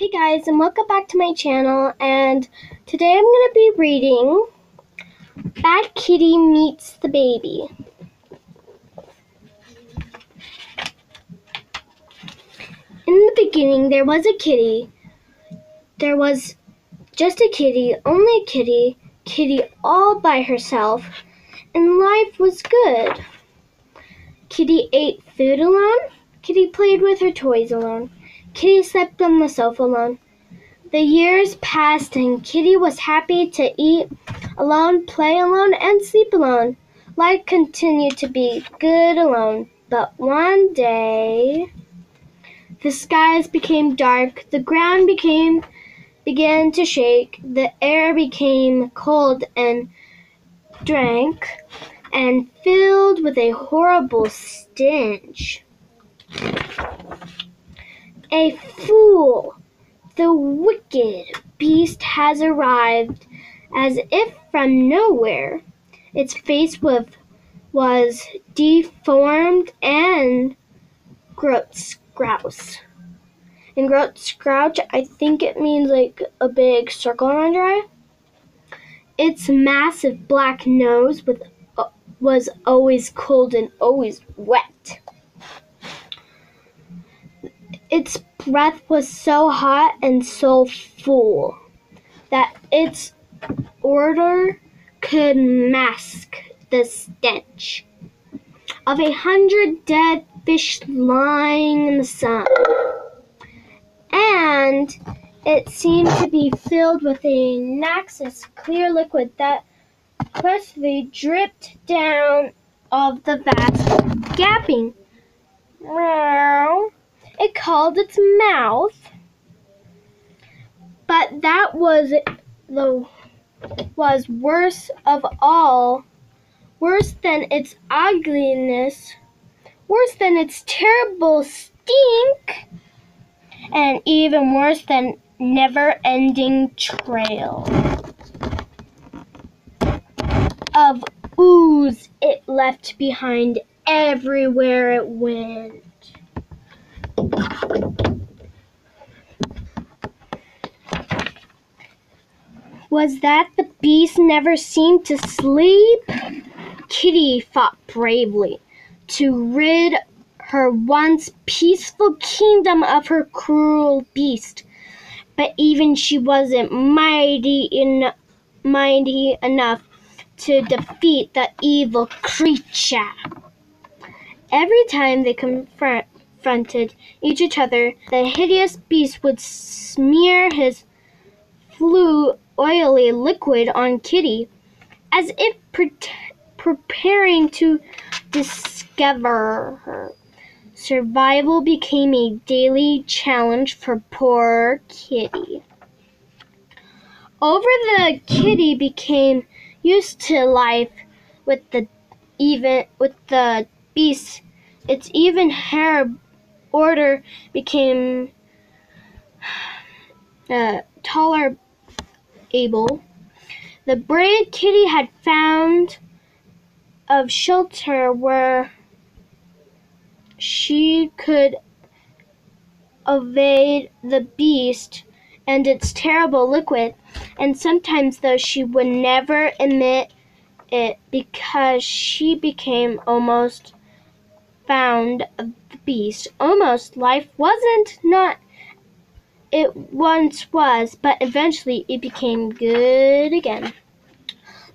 Hey guys, and welcome back to my channel. And today I'm going to be reading Bad Kitty Meets the Baby. In the beginning, there was a kitty. There was just a kitty, only a kitty, kitty all by herself, and life was good. Kitty ate food alone. Kitty played with her toys alone. Kitty slept on the sofa alone. The years passed and Kitty was happy to eat alone, play alone, and sleep alone. Life continued to be good alone. But one day, the skies became dark, the ground became began to shake, the air became cold and drank and filled with a horrible stench. A fool! The wicked beast has arrived, as if from nowhere. Its face was, was deformed and gross. grouse. Gross scrouch, I think it means like a big circle around your eye. Its massive black nose with, uh, was always cold and always wet. Its breath was so hot and so full that its odor could mask the stench of a hundred dead fish lying in the sun. And it seemed to be filled with a noxious clear liquid that quickly dripped down of the vast gapping. Meow. Called its mouth, but that was the was worse of all, worse than its ugliness, worse than its terrible stink, and even worse than never-ending trail of ooze it left behind everywhere it went. Was that the beast never seemed to sleep? Kitty fought bravely to rid her once peaceful kingdom of her cruel beast, but even she wasn't mighty, en- mighty enough to defeat the evil creature. Every time they confront confronted each other, the hideous beast would smear his flu oily liquid on Kitty, as if pre- preparing to discover her. Survival became a daily challenge for poor Kitty. Over the kitty became used to life with the even with the beast. Its even hair order became uh, tolerable. The brave kitty had found of shelter where she could evade the beast and its terrible liquid, and sometimes though she would never admit it because she became almost found the beast. Almost life wasn't not it once was, but eventually it became good again.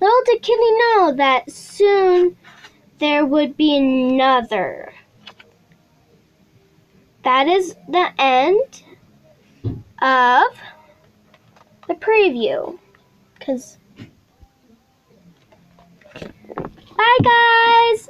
Little did Kitty know that soon there would be another. That is the end of the preview. Because. Bye, guys!